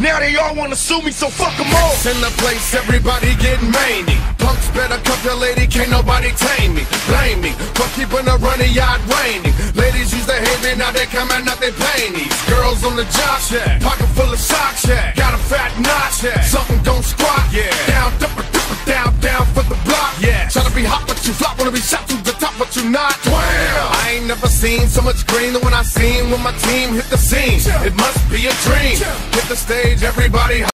Now they all wanna sue me, so fuck them all. In the place, everybody getting manny. Punks better cuff your lady, can't nobody tame me. Blame me for keeping a running yard raining. Ladies used to hate me, now they coming out they panties. Girls on the job shack, pocket full of socks, yeah. Got a fat notch, yeah. Something don't squat, yeah. Down, dipper, dipper, down, down for the block, yeah. Try to be hot, but you flop. Wanna be shot to the top, but you not. Wham! I ain't never seen so much green than when I seen when my team hit the scene. It must the stage, everybody.